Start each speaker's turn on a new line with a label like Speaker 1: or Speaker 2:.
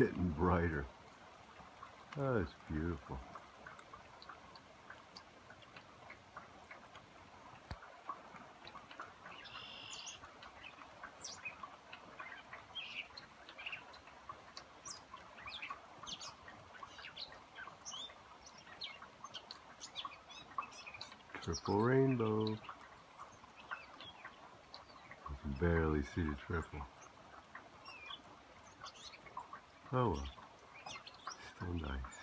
Speaker 1: getting brighter. Oh, it's beautiful. Triple rainbow. You can barely see the triple. Oh well, still nice.